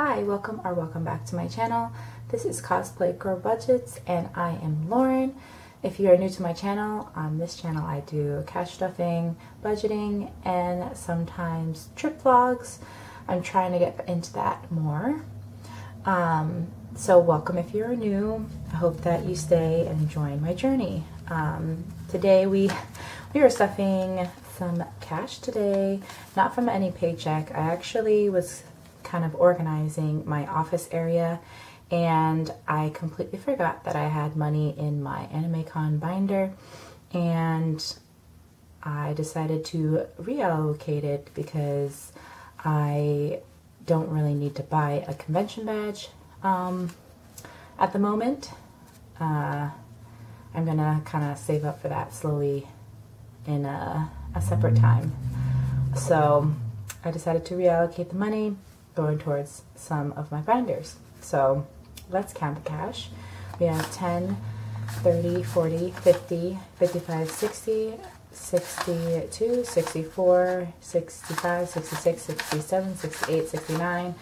Hi, welcome or welcome back to my channel. This is Cosplay Girl Budgets and I am Lauren. If you are new to my channel, on this channel I do cash stuffing, budgeting, and sometimes trip vlogs. I'm trying to get into that more. Um, so welcome if you're new. I hope that you stay and join my journey. Um, today we we are stuffing some cash today, not from any paycheck. I actually was kind of organizing my office area and I completely forgot that I had money in my AnimeCon binder and I decided to reallocate it because I don't really need to buy a convention badge um, at the moment. Uh, I'm gonna kind of save up for that slowly in a, a separate time. So I decided to reallocate the money going towards some of my binders. So let's count the cash. We have 10, 30, 40, 50, 55, 60, 62, 64, 65, 66, 67, 68, 69,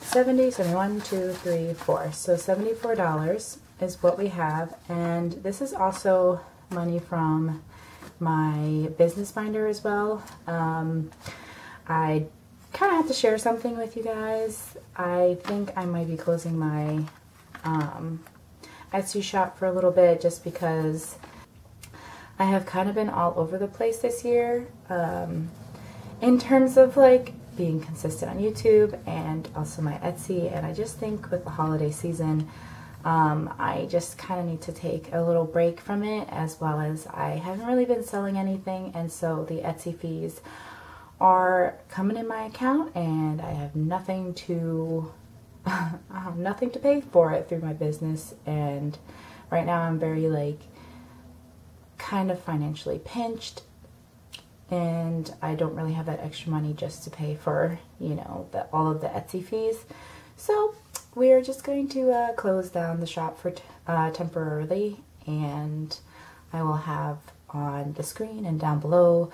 70, 71, 2, 3, 4. So $74 is what we have. And this is also money from my business binder as well. Um, I kind of have to share something with you guys. I think I might be closing my um, Etsy shop for a little bit just because I have kind of been all over the place this year um, in terms of like being consistent on YouTube and also my Etsy and I just think with the holiday season um, I just kind of need to take a little break from it as well as I haven't really been selling anything and so the Etsy fees are coming in my account and I have nothing to I have nothing to pay for it through my business. And right now I'm very like kind of financially pinched and I don't really have that extra money just to pay for you know the, all of the Etsy fees. So we're just going to uh, close down the shop for uh, temporarily and I will have on the screen and down below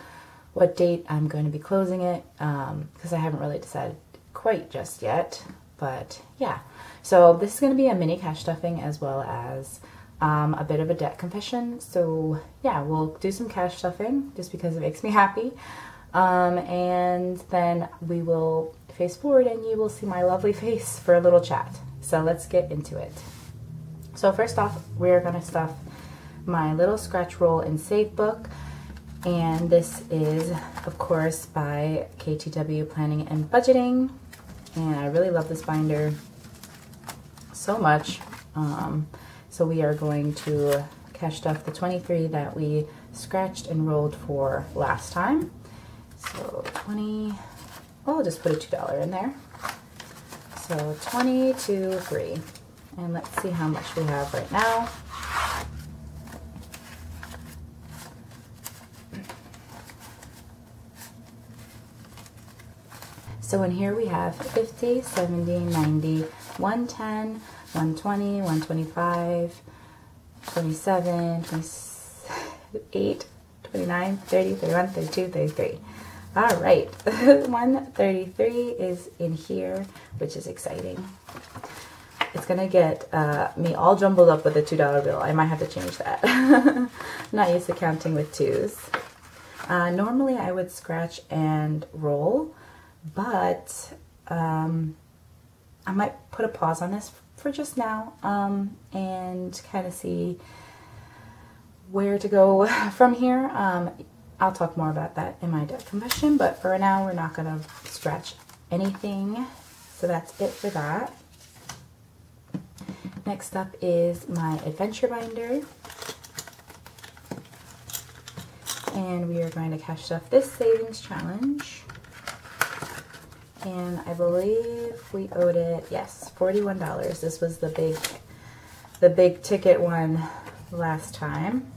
what date I'm going to be closing it because um, I haven't really decided quite just yet. But yeah, so this is going to be a mini cash stuffing as well as um, a bit of a debt confession. So yeah, we'll do some cash stuffing just because it makes me happy. Um, and then we will face forward and you will see my lovely face for a little chat. So let's get into it. So first off, we're going to stuff my little scratch roll and save book. And this is, of course, by KTW Planning and Budgeting. And I really love this binder so much. Um, so we are going to cash stuff the 23 that we scratched and rolled for last time. So 20, well, I'll just put a $2 in there. So 22, 3. And let's see how much we have right now. So in here we have 50, 70, 90, 110, 120, 125, 27, 28, 29, 30, 31, 32, 33. All right, 133 is in here, which is exciting. It's gonna get uh, me all jumbled up with a $2 bill. I might have to change that. not used to counting with twos. Uh, normally I would scratch and roll, but um, I might put a pause on this for just now um, and kind of see where to go from here. Um, I'll talk more about that in my debt confession, but for now we're not going to stretch anything. So that's it for that. Next up is my adventure binder. And we are going to cash stuff this savings challenge and I believe we owed it, yes, $41. This was the big, the big ticket one last time.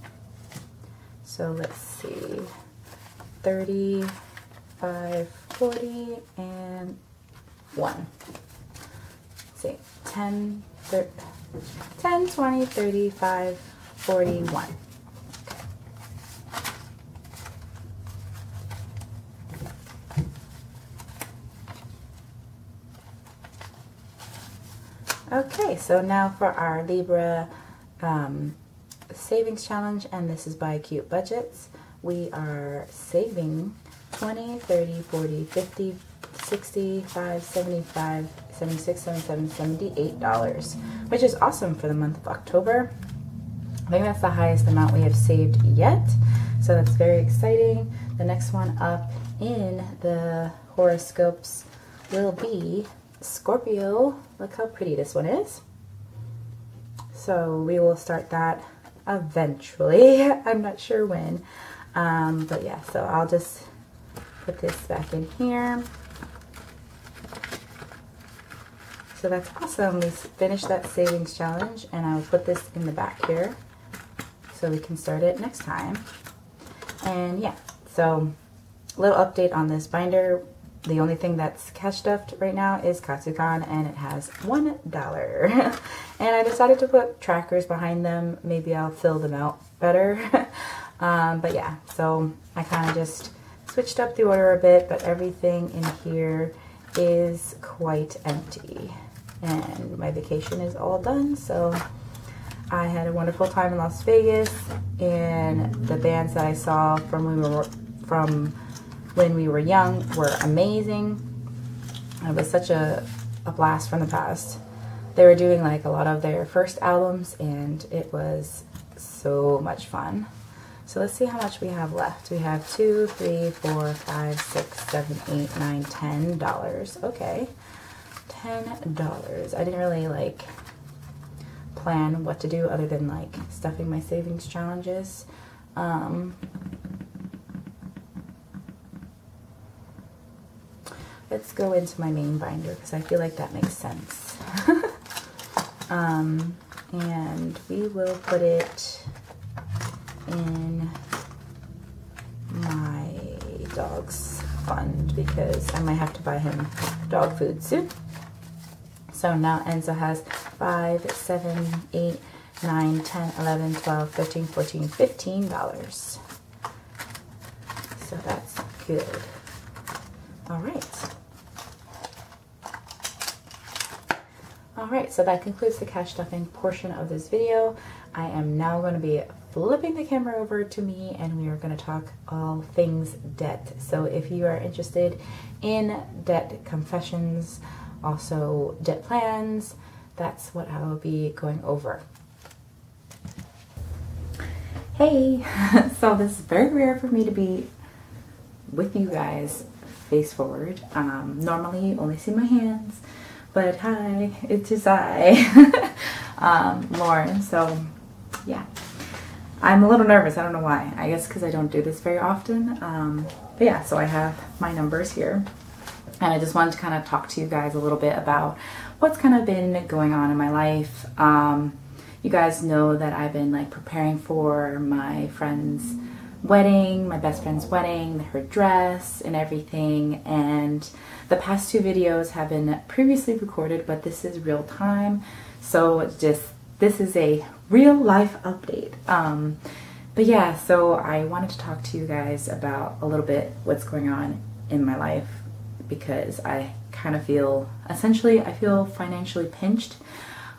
So let's see, 35, 40, and 1. Let's see, 10, 30, 10, 20, 35, 41. Okay, so now for our Libra um, savings challenge, and this is by Cute Budgets. We are saving 20, 30, 40, 50, 65, 75, 76, 77, 78 dollars, which is awesome for the month of October. I think that's the highest amount we have saved yet, so that's very exciting. The next one up in the horoscopes will be Scorpio. Look how pretty this one is. So we will start that eventually. I'm not sure when. Um, but yeah, so I'll just put this back in here. So that's awesome. We finished that savings challenge and I'll put this in the back here so we can start it next time. And yeah, so little update on this binder. The only thing that's cash stuffed right now is Katsucon and it has one dollar. and I decided to put trackers behind them. Maybe I'll fill them out better. um, but yeah, so I kind of just switched up the order a bit, but everything in here is quite empty. And my vacation is all done, so I had a wonderful time in Las Vegas, and the bands that I saw from when we were from when we were young were amazing. It was such a, a blast from the past. They were doing like a lot of their first albums and it was so much fun. So let's see how much we have left. We have two, three, four, five, six, seven, eight, nine, ten dollars. Okay. Ten dollars. I didn't really like plan what to do other than like stuffing my savings challenges. Um, let's go into my main binder because I feel like that makes sense. um, and we will put it in my dog's fund because I might have to buy him dog food soon. So now Enzo has 5, 7, 8, 9, 10, 11, 12, 13, 14, 15 dollars. So that's good. All right. Alright, so that concludes the cash stuffing portion of this video. I am now going to be flipping the camera over to me and we are going to talk all things debt. So if you are interested in debt confessions, also debt plans, that's what I will be going over. Hey, so this is very rare for me to be with you guys face forward. Um, normally you only see my hands but hi, it is I, um, Lauren. So, yeah, I'm a little nervous. I don't know why. I guess because I don't do this very often. Um, but yeah, so I have my numbers here. And I just wanted to kind of talk to you guys a little bit about what's kind of been going on in my life. Um, you guys know that I've been like preparing for my friend's wedding, my best friend's wedding, her dress and everything. And the past two videos have been previously recorded, but this is real time. So it's just, this is a real life update. Um, but yeah, so I wanted to talk to you guys about a little bit what's going on in my life because I kind of feel, essentially, I feel financially pinched.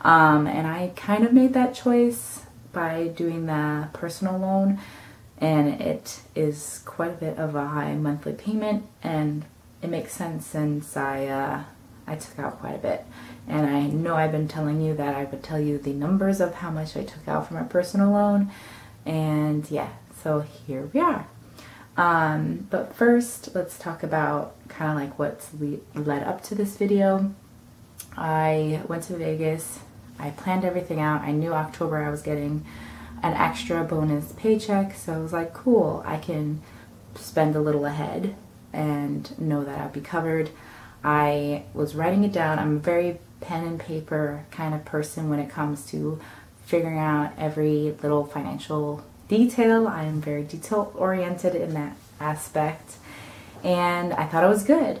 Um, and I kind of made that choice by doing the personal loan and it is quite a bit of a high monthly payment and it makes sense since I uh, I took out quite a bit. And I know I've been telling you that I would tell you the numbers of how much I took out for my personal loan and yeah so here we are. Um, but first let's talk about kind of like what's led up to this video. I went to Vegas. I planned everything out. I knew October I was getting an extra bonus paycheck. So I was like, cool, I can spend a little ahead and know that I'll be covered. I was writing it down. I'm a very pen and paper kind of person when it comes to figuring out every little financial detail. I am very detail oriented in that aspect. And I thought it was good.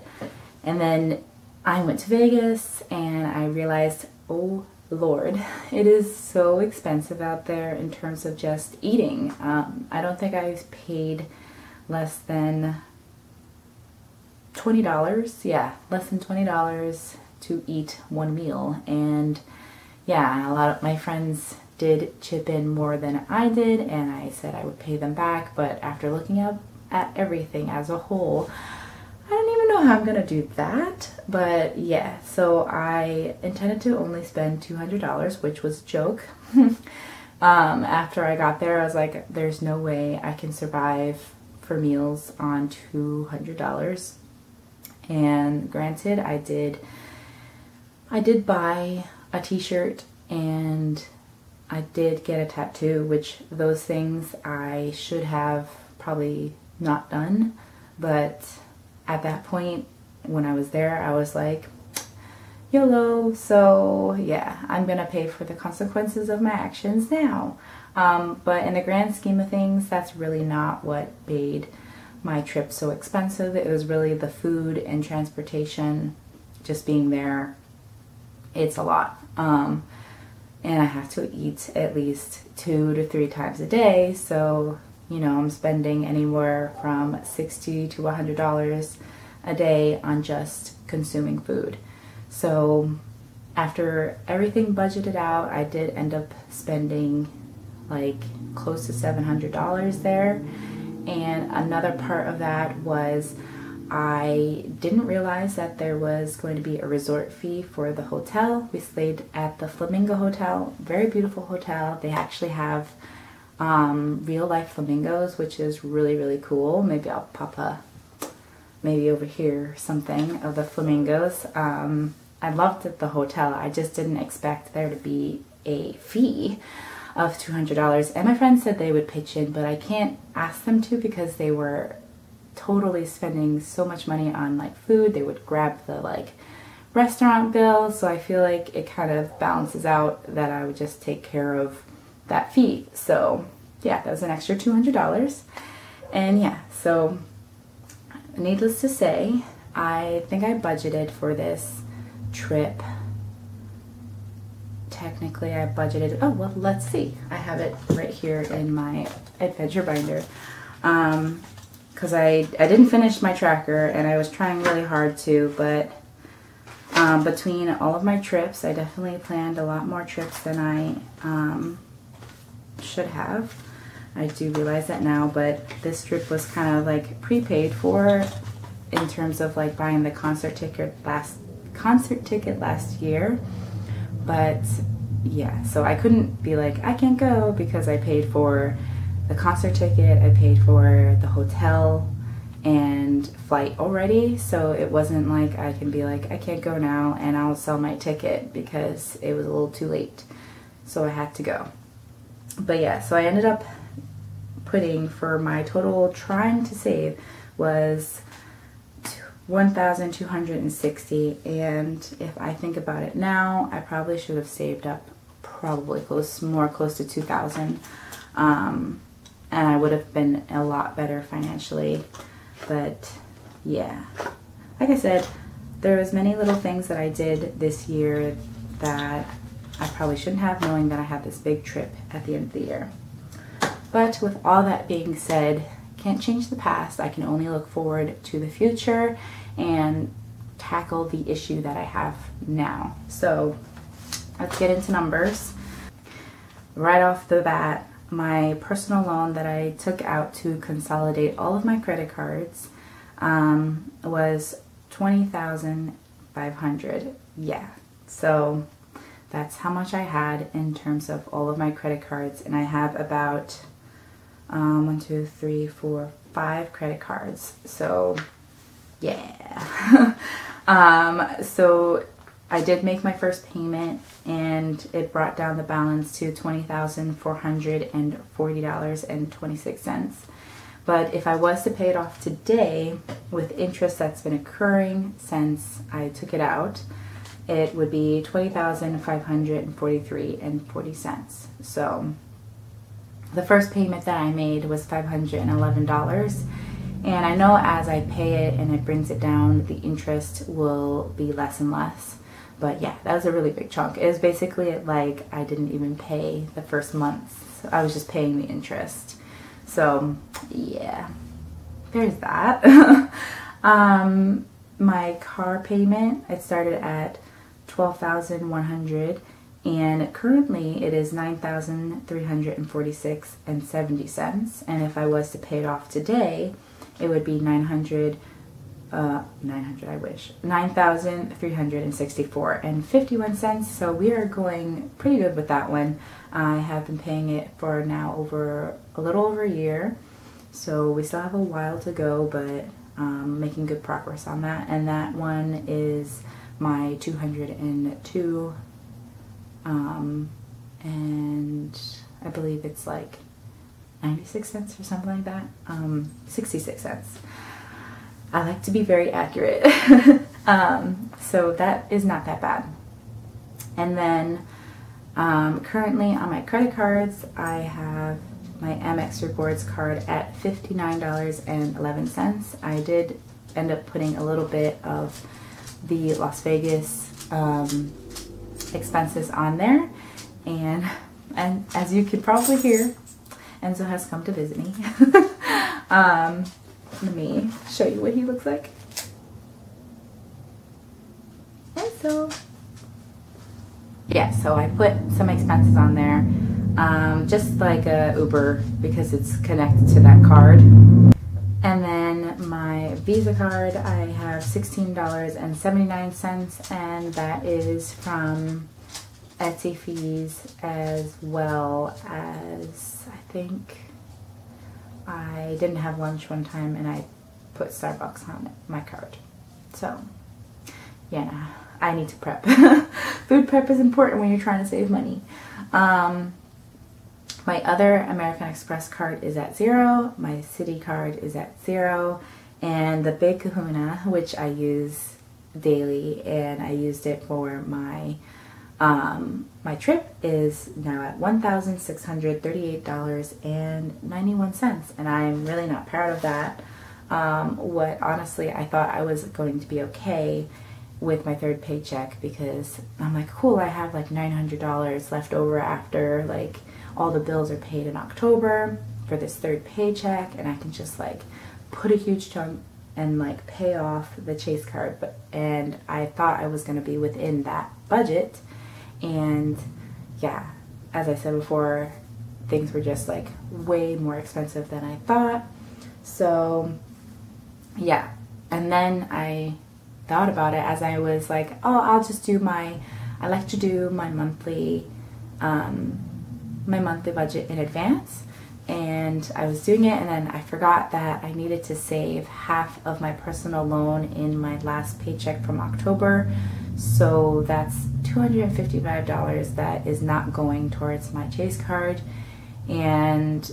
And then I went to Vegas and I realized, oh Lord, it is so expensive out there in terms of just eating. Um, I don't think I paid less than $20. Yeah, less than $20 to eat one meal. And yeah, a lot of my friends did chip in more than I did, and I said I would pay them back. But after looking up at everything as a whole, I don't even know how I'm gonna do that. But yeah, so I intended to only spend $200, which was joke. um, after I got there, I was like, there's no way I can survive for meals on $200. And granted, I did I did buy a t-shirt and I did get a tattoo, which those things I should have probably not done, but at that point when I was there, I was like, YOLO. So yeah, I'm gonna pay for the consequences of my actions now. Um, but in the grand scheme of things, that's really not what made my trip so expensive. It was really the food and transportation, just being there. It's a lot. Um, and I have to eat at least two to three times a day. So, you know, I'm spending anywhere from 60 to $100 a day on just consuming food. So, after everything budgeted out, I did end up spending like close to $700 there. And another part of that was I didn't realize that there was going to be a resort fee for the hotel. We stayed at the Flamingo Hotel, very beautiful hotel. They actually have um, real life flamingos, which is really, really cool. Maybe I'll pop a, maybe over here, something of the flamingos. Um, I loved the hotel. I just didn't expect there to be a fee of $200. And my friends said they would pitch in, but I can't ask them to because they were totally spending so much money on like food. They would grab the like restaurant bill. So I feel like it kind of balances out that I would just take care of that fee. So yeah, that was an extra $200. And yeah, so needless to say, I think I budgeted for this trip technically I budgeted, oh, well, let's see. I have it right here in my adventure binder. Um, because I, I didn't finish my tracker and I was trying really hard to, but um, between all of my trips, I definitely planned a lot more trips than I um, should have. I do realize that now, but this trip was kind of like prepaid for in terms of like buying the concert ticket last concert ticket last year. But yeah, so I couldn't be like, I can't go because I paid for the concert ticket, I paid for the hotel and flight already. So it wasn't like I can be like, I can't go now and I'll sell my ticket because it was a little too late. So I had to go. But yeah, so I ended up putting for my total trying to save was 1260 and if I think about it now I probably should have saved up probably close more close to 2000 um, and I would have been a lot better financially. But yeah like I said there was many little things that I did this year that I probably shouldn't have knowing that I had this big trip at the end of the year but with all that being said can't change the past. I can only look forward to the future and tackle the issue that I have now. So let's get into numbers. Right off the bat, my personal loan that I took out to consolidate all of my credit cards um, was 20500 Yeah, so that's how much I had in terms of all of my credit cards. And I have about um, one, two, three, four, five credit cards. So yeah. um, so I did make my first payment and it brought down the balance to $20,440.26. But if I was to pay it off today with interest that's been occurring since I took it out, it would be $20,543.40. So the first payment that I made was $511. And I know as I pay it and it brings it down, the interest will be less and less. But yeah, that was a really big chunk. It was basically like I didn't even pay the first month. I was just paying the interest. So yeah, there's that. um, my car payment, it started at 12,100 and currently it is 9,346 and 70 cents and if I was to pay it off today it would be 900 uh, 900 I wish 9,364 and 51 cents so we are going pretty good with that one. I have been paying it for now over a little over a year so we still have a while to go but um, making good progress on that and that one is my 202 um, and I believe it's like 96 cents or something like that. Um, 66 cents. I like to be very accurate. um, so that is not that bad. And then um, currently on my credit cards, I have my Amex Rewards card at $59.11. I did end up putting a little bit of the Las Vegas um, expenses on there. And, and as you could probably hear, Enzo has come to visit me. um, let me show you what he looks like. Enzo. Yeah, so I put some expenses on there. Um, just like a Uber because it's connected to that card. And then my Visa card, I have $16.79 and that is from Etsy fees as well as I think I didn't have lunch one time and I put Starbucks on my card. So yeah, I need to prep. Food prep is important when you're trying to save money. Um, my other American Express card is at zero. My Citi card is at zero. And the Big Kahuna, which I use daily, and I used it for my um, my trip is now at $1,638.91, and I'm really not proud of that. Um, what honestly, I thought I was going to be okay with my third paycheck because I'm like, cool, I have like $900 left over after like all the bills are paid in October for this third paycheck and I can just like put a huge chunk and like pay off the chase card but and I thought I was going to be within that budget. And yeah as I said before things were just like way more expensive than I thought. So yeah and then I thought about it as I was like oh I'll just do my I like to do my monthly um, my monthly budget in advance and I was doing it and then I forgot that I needed to save half of my personal loan in my last paycheck from October. So that's $255 that is not going towards my chase card and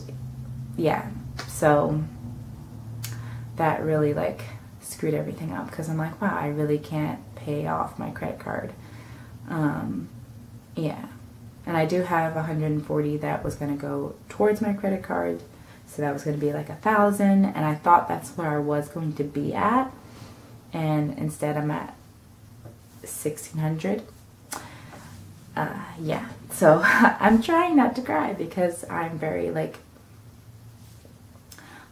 yeah so that really like screwed everything up because I'm like wow I really can't pay off my credit card. Um, yeah and I do have 140 that was going to go towards my credit card. So that was going to be like a thousand. And I thought that's where I was going to be at. And instead I'm at 1600. Uh, yeah. So I'm trying not to cry because I'm very like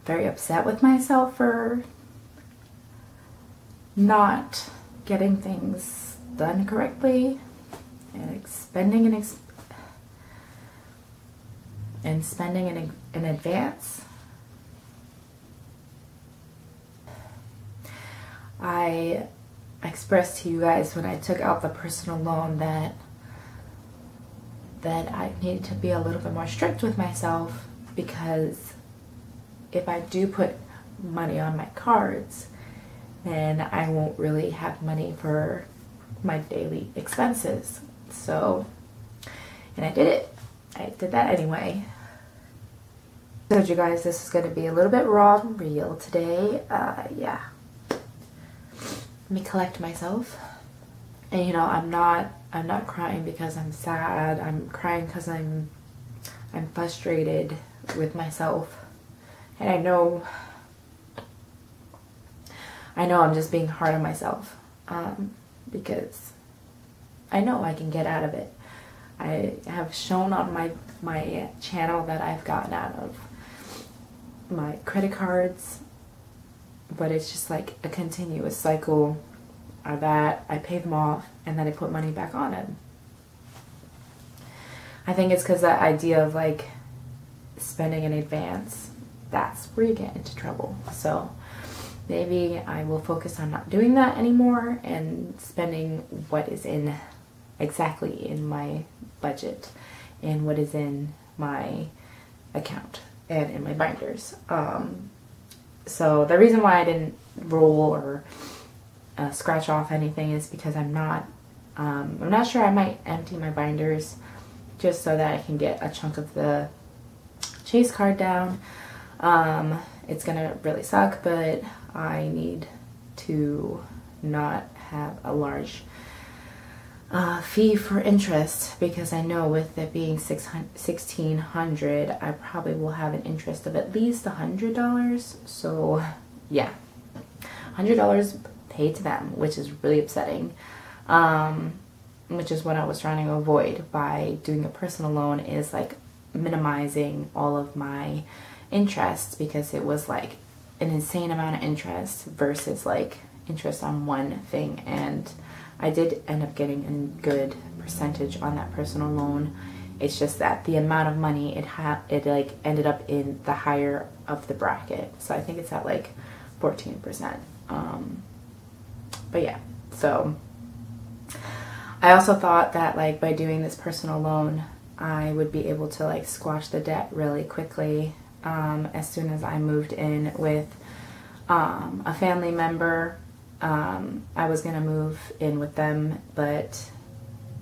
very upset with myself for not getting things done correctly and spending and and spending in, in advance. I expressed to you guys when I took out the personal loan that that I needed to be a little bit more strict with myself because if I do put money on my cards, then I won't really have money for my daily expenses. So, and I did it. I did that anyway. Told you guys this is going to be a little bit raw and real today. Uh, yeah. Let me collect myself. And you know, I'm not I'm not crying because I'm sad. I'm crying because I'm I'm frustrated with myself. And I know I know I'm just being hard on myself. Um, because I know I can get out of it. I have shown on my my channel that I've gotten out of my credit cards but it's just like a continuous cycle of that I pay them off and then I put money back on it. I think it's because that idea of like spending in advance, that's where you get into trouble. So maybe I will focus on not doing that anymore and spending what is in exactly in my budget and what is in my account and in my binders. Um, so the reason why I didn't roll or uh, scratch off anything is because I'm not um, I'm not sure I might empty my binders just so that I can get a chunk of the chase card down. Um, it's gonna really suck, but I need to not have a large uh, fee for interest because I know with it being 1600 I probably will have an interest of at least a hundred dollars. So yeah. Hundred dollars paid to them which is really upsetting. Um, which is what I was trying to avoid by doing a personal loan is like minimizing all of my interest because it was like an insane amount of interest versus like interest on one thing and I did end up getting a good percentage on that personal loan. It's just that the amount of money it had, it like ended up in the higher of the bracket. So I think it's at like 14%. Um, but yeah, so I also thought that like by doing this personal loan, I would be able to like squash the debt really quickly um, as soon as I moved in with um, a family member um, I was gonna move in with them, but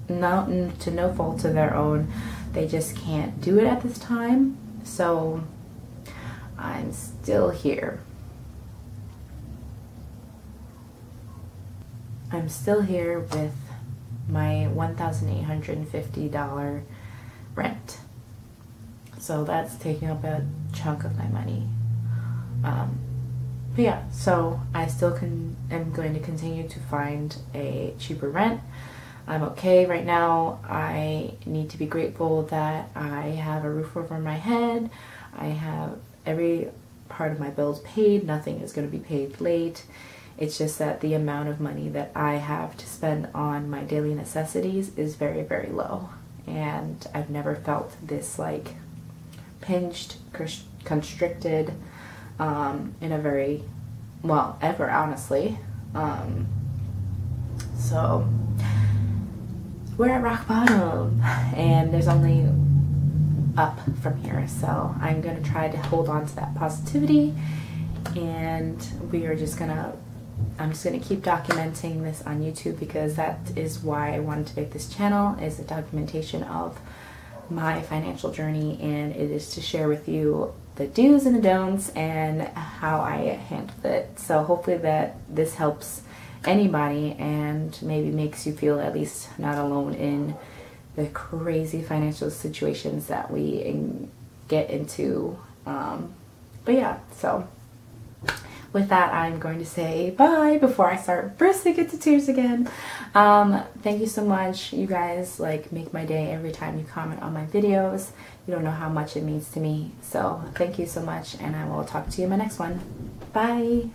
no, to no fault of their own, they just can't do it at this time. So I'm still here. I'm still here with my $1,850 rent. So that's taking up a chunk of my money. Um, but yeah, so I still can am going to continue to find a cheaper rent. I'm okay right now. I need to be grateful that I have a roof over my head. I have every part of my bills paid. Nothing is going to be paid late. It's just that the amount of money that I have to spend on my daily necessities is very, very low. And I've never felt this like pinched, constricted, um, in a very, well, ever honestly. Um, so we're at rock bottom and there's only up from here. So I'm going to try to hold on to that positivity and we are just going to I'm just going to keep documenting this on YouTube because that is why I wanted to make this channel is a documentation of my financial journey and it is to share with you the do's and the don'ts and how I handled it. So hopefully that this helps anybody and maybe makes you feel at least not alone in the crazy financial situations that we get into. Um, but yeah, so with that, I'm going to say bye before I start bursting into tears again. Um, thank you so much. You guys like make my day every time you comment on my videos. You don't know how much it means to me. So thank you so much and I will talk to you in my next one. Bye.